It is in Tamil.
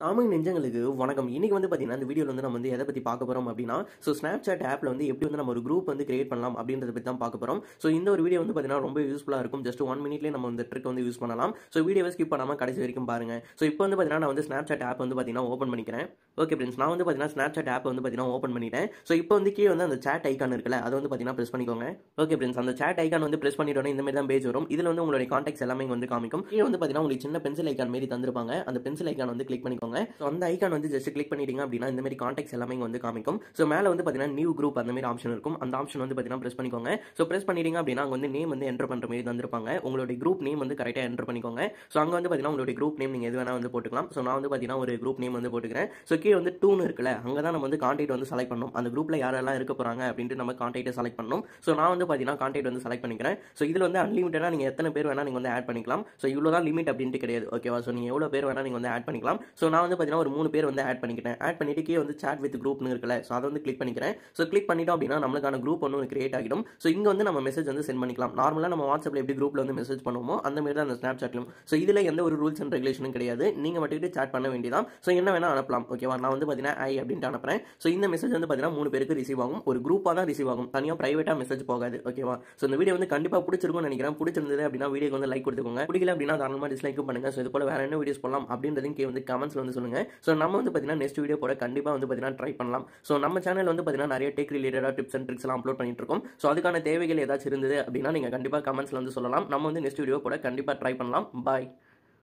ஆமாங்க நெஞ்சங்களுக்கு வணக்கம். இன்றைக்கி வந்து பார்த்தீங்கன்னா இந்த வீடியோவில் வந்து நம்ம வந்து எதை பற்றி பார்க்க போகிறோம் அப்படின்னா ஸோ ஸ்னாப் சாட் ஆப்பில் வந்து எப்படி வந்து நம்ம ஒரு குரூப் வந்து கிரியேட் பண்ணலாம் அப்படின்றத பற்றி தான் பார்க்க போகிறோம் ஸோ இந்த ஒரு வீடியோ வந்து பார்த்தீங்கன்னா ரொம்ப யூஸ்ஃபுல்லாக இருக்கும். ஜஸ்ட் ஒன் மினிட்லேயே நம்ம வந்து ட்ரிக் வந்து யூஸ் பண்ணலாம். ஸோ வீடியோவை ஸ்கிப் பண்ணாமல் கடைசி வரைக்கும் பாருங்க. ஸோ இப்போ வந்து பார்த்தீங்கன்னா நான் வந்து ஸ்னாப் சாட் ஆப் வந்து பார்த்தீங்கன்னா ஓப்பன் பண்ணிக்கிறேன். ஓகே ஃப்ரெண்ட்ஸ் நான் வந்து பார்த்தீங்கன்னா ஸ்னாப் சாட் ஆப் வந்து பார்த்தீங்கன்னா ஓப்பன் பண்ணிட்டேன். ஸோ இப்போ வந்து கீழே வந்து அந்த சாட் ஐக்கான் இருக்குல்ல அதை வந்து பார்த்தீங்கன்னா ப்ரெஸ் பண்ணிக்கோங்க. ஓகே ஃப்ரெண்ட்ஸ் அந்த சாட் ஐக்கான் வந்து ப்ரெஸ் பண்ணிட்டோன்னே இந்த மாதிரி தான் பேஜ் வரும். இதில் வந்து உங்களுடைய காண்டாக்ட்ஸ் எல்லாமே வந்து காமிக்கும். கீழே வந்து பார்த்தீங்கன்னா உங்களுக்கு சின்ன பென்சில் ஐக்கான் மாரி தந்திருப்பாங்க. அந்த பென்சில் ஐக்கான் வந்து கிளிக் பண்ணிக்கோங்க. ஸோ அந்த ஐக்கான் வந்து ஜஸ்ட் கிளிக் பண்ணிட்டீங்க அப்படின்னா இந்த மாதிரி காண்டாக்ட்ஸ் எல்லாமே வந்து காமிக்கும். ஸோ மேலே வந்து பார்த்தீங்கன்னா நியூ குரூப் அந்த மாதிரி ஆப்ஷன் இருக்கும். அந்த ஆப்ஷன் வந்து பார்த்தீங்கன்னா ப்ரெஸ் பண்ணிக்கோங்க. ஸோ ப்ரெஸ் பண்ணிட்டீங்க அப்படின்னா அங்கே வந்து நேம் வந்து என்டர் பண்ணுற மாதிரி தந்திருப்பாங்க. உங்களுடைய குரூப் நேம் வந்து கரெக்டாக என்டர் பண்ணிக்கோங்க. ஸோ அங்கே வந்து பார்த்தீங்கன்னா உங்களுடைய குரூப் நேம் நீங்கள் எது வேணால் வந்து போட்டுக்கலாம். ஸோ நான் வந்து பார்த்தீங்கன்னா ஒரு குரூப் நேம் வந்து போட்டுக்கிறேன். ஸோ கீழே வந்து டூன்னு இருக்குல்ல அங்கே தான் நம்ம வந்து காண்டாக்ட் வந்து செலக்ட் பண்ணணும். அந்த குரூப்பில் யாரெல்லாம் இருக்க போகிறாங்க அப்படின்ட்டு நம்ம கான்டாக்ட்டை செலக்ட் பண்ணணும். ஸோ நான் வந்து பார்த்தீங்கன்னா காண்டாக்ட் வந்து செலக்ட் பண்ணிக்கிறேன். ஸோ இதில் வந்து அன்லிமிட்டடாக நீங்கள் எத்தனை பேர் வேணால் நீங்கள் வந்து ஆட் பண்ணிக்கலாம். ஸோ இவ்வளோ தான் லிமிட் அப்படின்ட்டு கிடையாது. ஓகேவா ஸோ நீங்கள் எவ்வளோ பேர் வேணா நீங்கள் வந்து ஆட் பண்ணிக்கலாம். ஸோ நான் வந்து பார்த்தீங்கன்னா ஒரு மூணு பேர் வந்து ஆட் பண்ணிக்கிட்டேன். ஆட் பண்ணிட்டு கீழே வந்து சாட் வித் குரூப்னு இருக்கல ஸோ அதை வந்து கிளிக் பண்ணிக்கிறேன். ஸோ கிளிக் பண்ணிட்டோம் அப்படின்னா நம்மளுக்கான குரூப் ஒன்று கிரியேட் ஆகிடும். ஸோ இங்கே வந்து நம்ம மெசேஜ் வந்து சென்ட் பண்ணிக்கலாம். நார்மலாக நம்ம வாட்ஸ்அப்பில் எப்படி குரூப்பில் வந்து மெசேஜ் பண்ணுவோமோ அந்த மாதிரி தான் அந்த ஸ்னாப் சாட்லையும் ஸோ இதில் எந்த ஒரு ரூல்ஸ் அண்ட் ரெகுலேஷனும் கிடையாது. நீங்கள் மட்டும் சாட் பண்ண வேண்டியதான் ஸோ என்ன வேணால் அனுப்பலாம். ஓகேவா நான் வந்து பார்த்தீங்கன்னா ஐ அப்படின்ட்டு அனுப்புறேன். ஸோ இந்த மெசேஜ் வந்து பார்த்தீங்கன்னா மூணு பேருக்கு ரிசீவ் ஆகும். ஒரு குரூப்பாக தான் ரிசீவ் ஆகும். தனியாக ப்ரைவேட்டாக மெசேஜ் போகாது. ஓகேவா ஸோ இந்த வீடியோ வந்து கண்டிப்பாக பிடிச்சிருக்கும்னு நினைக்கிறேன். பிடிச்சிருந்தது அப்படின்னா வீடியோக்கு வந்து லைக் கொடுத்துக்கோங்க. பிடிக்கல அப்படின்னா தாராளமாக டிஸ்லைக்கும் பண்ணுங்கள் ஸோ இது போல வேறு என்ன வீடியோஸ் போகலாம் அப்படின்றதையும் கே வந்து கமெண்ட்ஸ்ல வந்து சொல்லுங்க. ஸோ நம்ம வந்து பார்த்தீங்கன்னா நெக்ஸ்ட் வீடியோ போட கண்டிப்பாக வந்து பார்த்தீங்கன்னா ட்ரை பண்ணலாம். ஸோ நம்ம சேனல் வந்து பார்த்தீங்கன்னா நிறைய டெக் ரிலேட்டடாக டிப்ஸ் அண்ட் ட்ரிக்ஸ் எல்லாம் அப்லோட் பண்ணிட்டு இருக்கோம். ஸோ அதுக்கான தேவைகள் ஏதாச்சும் இருந்தது அப்படின்னா நீங்கள் கண்டிப்பாக கமெண்ட்ஸ்ல வந்து சொல்லலாம். நம்ம வந்து நெக்ஸ்ட் வீடியோ போட கண்டிப்பாக ட்ரை பண்ணலாம். பாய்